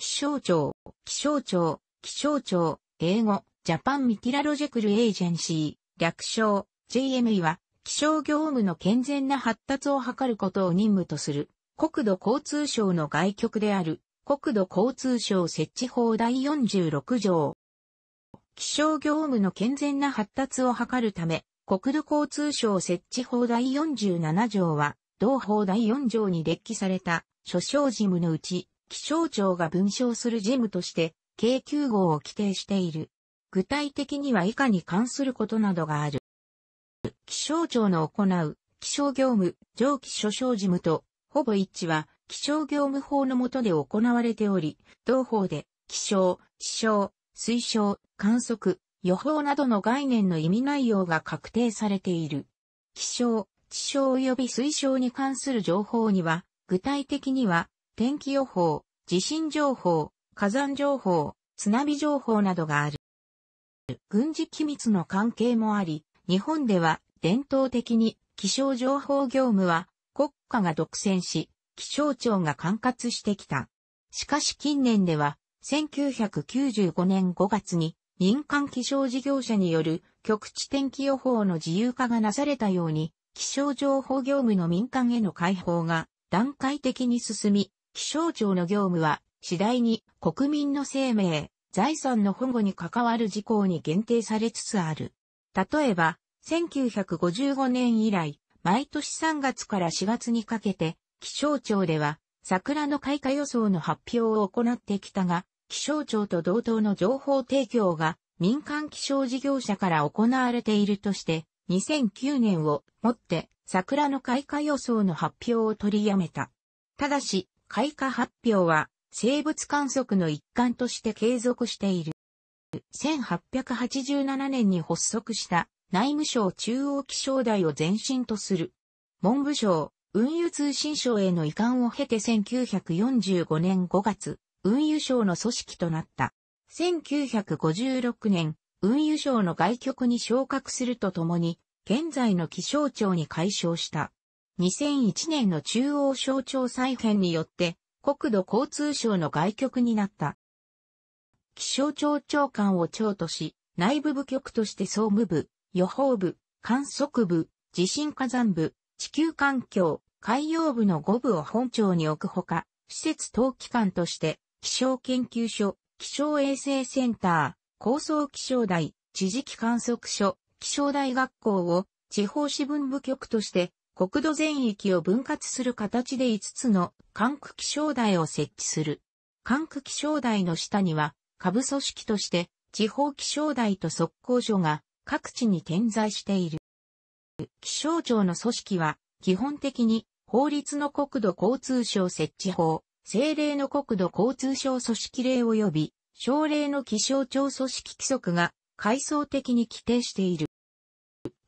気象庁、気象庁、気象庁、英語、ジャパンミティラロジェクルエージェンシー、略称、JME は、気象業務の健全な発達を図ることを任務とする、国土交通省の外局である、国土交通省設置法第46条。気象業務の健全な発達を図るため、国土交通省設置法第47条は、同法第4条に列記された、諸省事務のうち、気象庁が文章する事務として、計9号を規定している。具体的には以下に関することなどがある。気象庁の行う気象業務、上記諸省事務と、ほぼ一致は気象業務法の下で行われており、同法で気象、地象、水象、観測、予報などの概念の意味内容が確定されている。気象、地象及び水象に関する情報には、具体的には、天気予報、地震情報、火山情報、津波情報などがある。軍事機密の関係もあり、日本では伝統的に気象情報業務は国家が独占し、気象庁が管轄してきた。しかし近年では、1995年5月に民間気象事業者による局地天気予報の自由化がなされたように、気象情報業務の民間への開放が段階的に進み、気象庁の業務は次第に国民の生命、財産の保護に関わる事項に限定されつつある。例えば、1955年以来、毎年3月から4月にかけて、気象庁では桜の開花予想の発表を行ってきたが、気象庁と同等の情報提供が民間気象事業者から行われているとして、2009年をもって桜の開花予想の発表を取りやめた。ただし、開花発表は生物観測の一環として継続している。1887年に発足した内務省中央気象台を前身とする。文部省、運輸通信省への移管を経て1945年5月、運輸省の組織となった。1956年、運輸省の外局に昇格するとともに、現在の気象庁に改称した。2001年の中央省庁再編によって、国土交通省の外局になった。気象庁長官を長とし、内部部局として総務部、予報部、観測部、地震火山部、地球環境、海洋部の5部を本庁に置くほか、施設等機関として、気象研究所、気象衛星センター、高層気象台、地磁気観測所、気象台学校を地方支分部局として国土全域を分割する形で5つの管区気象台を設置する。管区気象台の下には下部組織として地方気象台と測候所が各地に点在している。気象庁の組織は基本的に法律の国土交通省設置法、政令の国土交通省組織令及び省令の気象庁組織規則が階層的に規定している。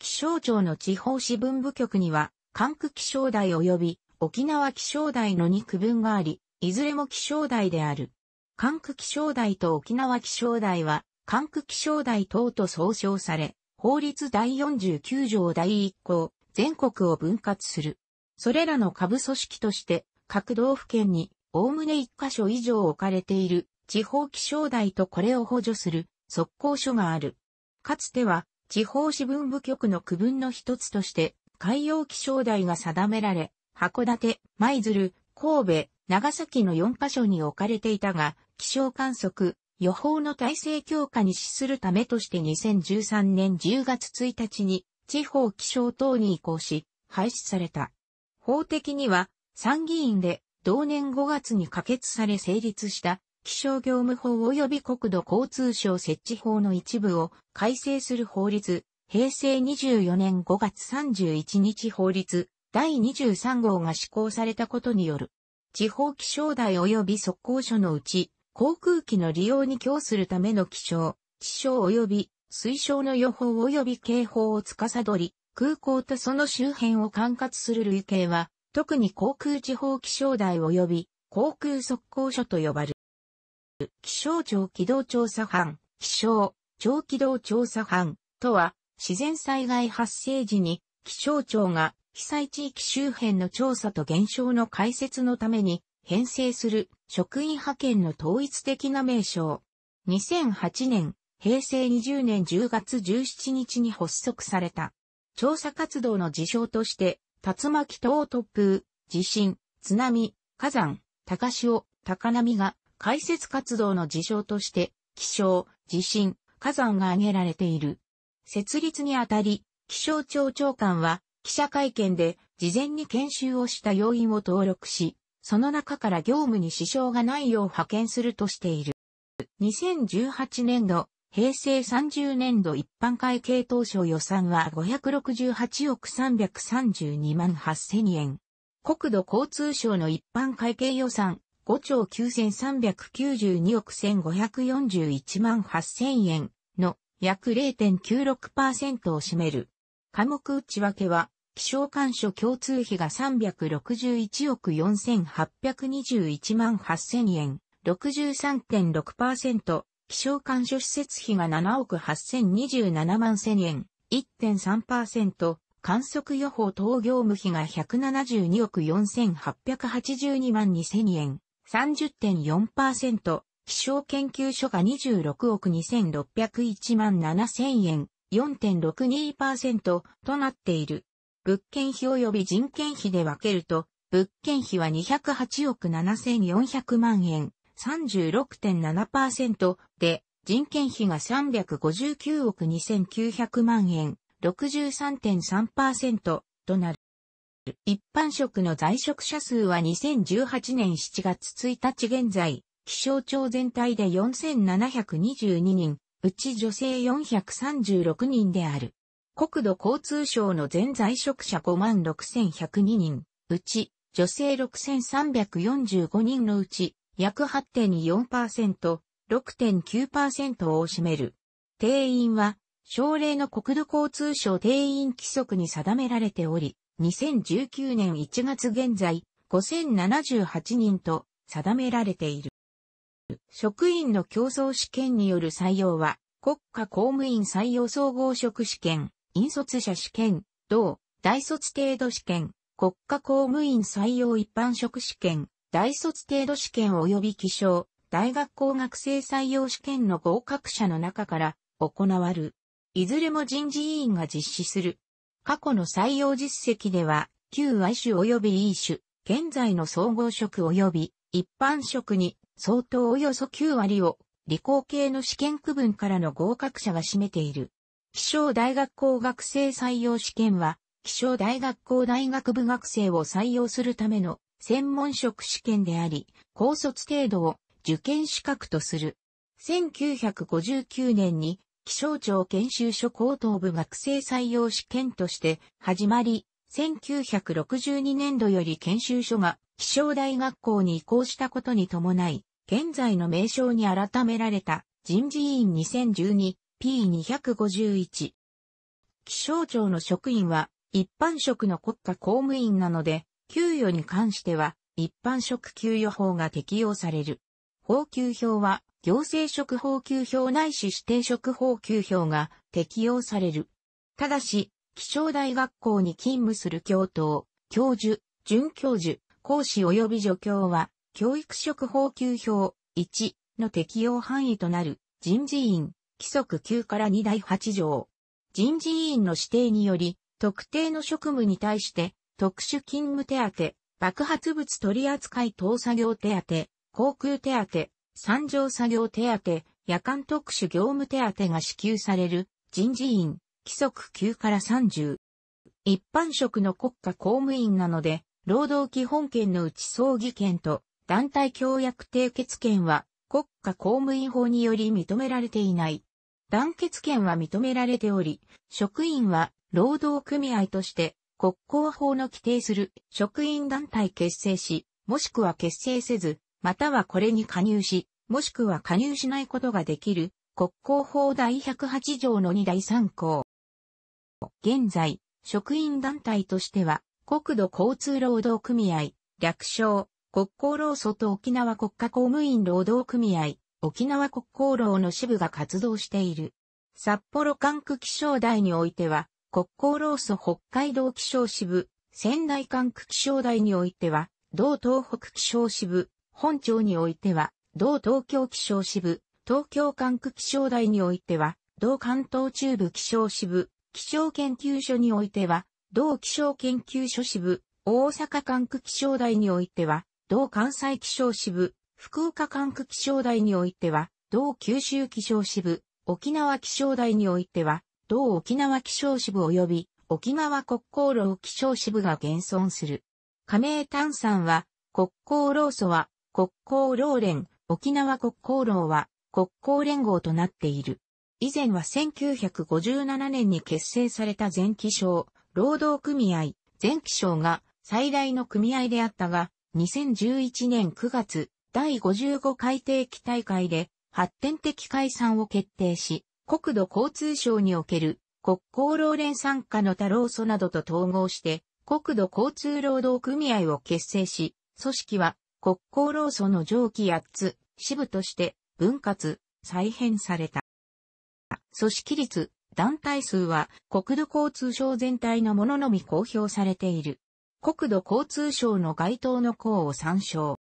気象庁の地方支分部局には、関区気象台及び沖縄気象台の2区分があり、いずれも気象台である。関区気象台と沖縄気象台は、関区気象台等と総称され、法律第49条第1項、全国を分割する。それらの下部組織として、各道府県に、おおむね1箇所以上置かれている地方気象台とこれを補助する速攻所がある。かつては地方支分部局の区分の一つとして海洋気象台が定められ、函館、舞鶴、神戸、長崎の4カ所に置かれていたが、気象観測、予報の体制強化に資するためとして2013年10月1日に地方気象等に移行し、廃止された。法的には参議院で同年5月に可決され成立した気象業務法及び国土交通省設置法の一部を改正する法律、平成24年5月31日法律第23号が施行されたことによる。地方気象台及び速攻所のうち、航空機の利用に供するための気象、地象及び水晶の予報及び警報を司り、空港とその周辺を管轄する類型は、特に航空地方気象台及び航空速攻所と呼ばれる。気象庁機動調査班、気象、長機動調査班とは、自然災害発生時に気象庁が被災地域周辺の調査と現象の解説のために編成する職員派遣の統一的な名称。2008年、平成20年10月17日に発足された。調査活動の事象として、竜巻等突風、地震、津波、火山、高潮、高波が解説活動の事象として、気象、地震、火山が挙げられている。設立にあたり、気象庁長官は記者会見で事前に研修をした要員を登録し、その中から業務に支障がないよう派遣するとしている。2018年度、平成30年度一般会計当初予算は568億332万8000円。国土交通省の一般会計予算5兆9392億1541万8000円約0.96%を占める。科目内訳は、気象干所共通費が361億4821万8000円、63.6%、気象干所施設費が7億8027万1000円、1.3%、観測予報等業務費が172億4882万2000円、30.4%、気象研究所が26億2601万7000円、4.62%となっている。物件費及び人件費で分けると、物件費は208億7400万円、36.7%で、人件費が359億2900万円、63.3%となる。一般職の在職者数は2018年7月1日現在、気象庁全体で4722人、うち女性436人である。国土交通省の全在職者56,102人、うち女性6,345人のうち約8.4%、6.9%を占める。定員は、省令の国土交通省定員規則に定められており、2019年1月現在、5078人と定められている。職員の競争試験による採用は、国家公務員採用総合職試験、引率者試験、同、大卒程度試験、国家公務員採用一般職試験、大卒程度試験及び気象、大学校学生採用試験の合格者の中から行わる。いずれも人事委員が実施する。過去の採用実績では、旧 I 種及び E 種、現在の総合職及び一般職に相当およそ9割を理工系の試験区分からの合格者が占めている。気象大学校学生採用試験は、気象大学校大学部学生を採用するための専門職試験であり、高卒程度を受験資格とする。1959年に気象庁研修所高等部学生採用試験として始まり、1962年度より研修所が気象大学校に移行したことに伴い、現在の名称に改められた人事委員 2012P251。気象庁の職員は一般職の国家公務員なので、給与に関しては一般職給与法が適用される。法給表は行政職法給表ないし指定職法給表が適用される。ただし、気象大学校に勤務する教頭、教授、准教授、講師及び助教は、教育職法給表1の適用範囲となる人事院、規則9から2第8条。人事院の指定により、特定の職務に対して特殊勤務手当、爆発物取扱等作業手当、航空手当、三条作業手当、夜間特殊業務手当が支給される人事院、規則9から30。一般職の国家公務員なので、労働基本権のうち葬儀権と団体協約締結権は国家公務員法により認められていない。団結権は認められており、職員は労働組合として国交法の規定する職員団体結成し、もしくは結成せず、またはこれに加入し、もしくは加入しないことができる国交法第108条の2第3項。現在、職員団体としては、国土交通労働組合、略称、国交労組と沖縄国家公務員労働組合、沖縄国交労の支部が活動している。札幌管区気象台においては、国交労組北海道気象支部、仙台管区気象台においては、同東北気象支部、本庁においては、同東京気象支部、東京管区気象台においては、同関東中部気象支部、気象研究所においては、同気象研究所支部、大阪管区気象台においては、同関西気象支部、福岡管区気象台においては、同九州気象支部、沖縄気象台においては、同沖縄気象支部及び沖縄国交楼気象支部が現存する。加盟炭酸は、国交労組は、国交労連、沖縄国交楼は、国交連合となっている。以前は1957年に結成された全気象、労働組合、全気象が最大の組合であったが、2011年9月、第55回定期大会で発展的解散を決定し、国土交通省における国交労連参加の他労組などと統合して、国土交通労働組合を結成し、組織は国交労組の上記8つ、支部として分割、再編された。組織率、団体数は国土交通省全体のもののみ公表されている。国土交通省の該当の項を参照。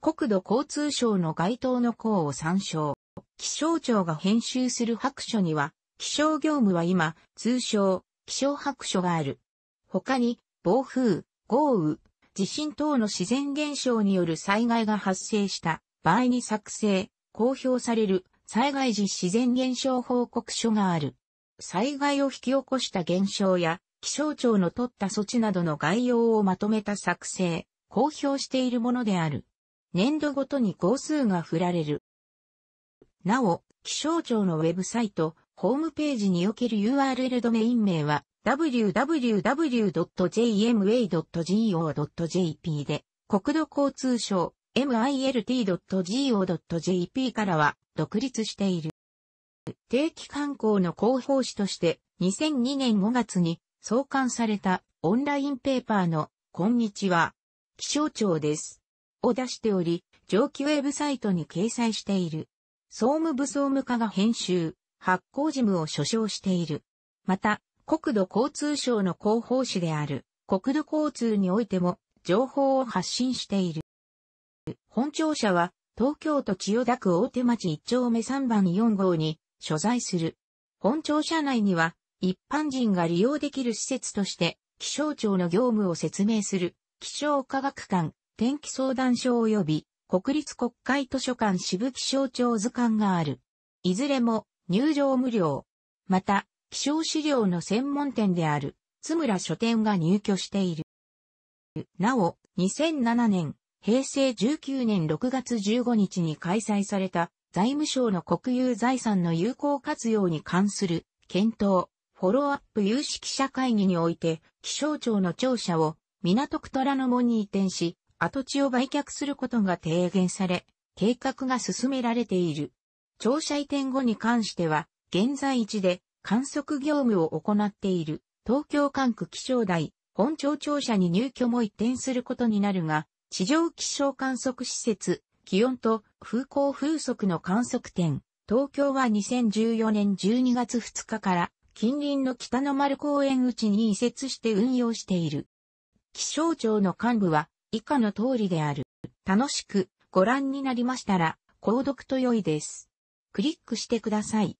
国土交通省の該当の項を参照。気象庁が編集する白書には、気象業務は今、通称、気象白書がある。他に、暴風、豪雨、地震等の自然現象による災害が発生した場合に作成、公表される災害時自然現象報告書がある。災害を引き起こした現象や気象庁の取った措置などの概要をまとめた作成、公表しているものである。年度ごとに号数が振られる。なお、気象庁のウェブサイト、ホームページにおける URL ドメイン名は www.jma.go.jp で、国土交通省 milt.go.jp からは独立している。定期観光の広報誌として2002年5月に創刊されたオンラインペーパーのこんにちは。気象庁です。を出しており、上記ウェブサイトに掲載している。総務部総務課が編集、発行事務を所掌している。また、国土交通省の広報誌である国土交通においても情報を発信している。本庁舎は東京都千代田区大手町1丁目3番4号に所在する。本庁舎内には一般人が利用できる施設として、気象庁の業務を説明する、気象科学館、天気相談所及び、国立国会図書館支部気象庁図鑑がある。いずれも入場無料。また、気象資料の専門店である、津村書店が入居している。なお、2007年、平成19年6月15日に開催された財務省の国有財産の有効活用に関する検討、フォローアップ有識者会議において、気象庁の庁舎を港区虎ノ門に移転し、跡地を売却することが提言され、計画が進められている。庁舎移転後に関しては、現在地で観測業務を行っている東京管区気象台本庁庁舎に入居も移転することになるが、地上気象観測施設、気温と風向風速の観測点、東京は2014年12月2日から近隣の北の丸公園内に移設して運用している。気象庁の幹部は以下の通りである。楽しくご覧になりましたら、購読と良いです。クリックしてください。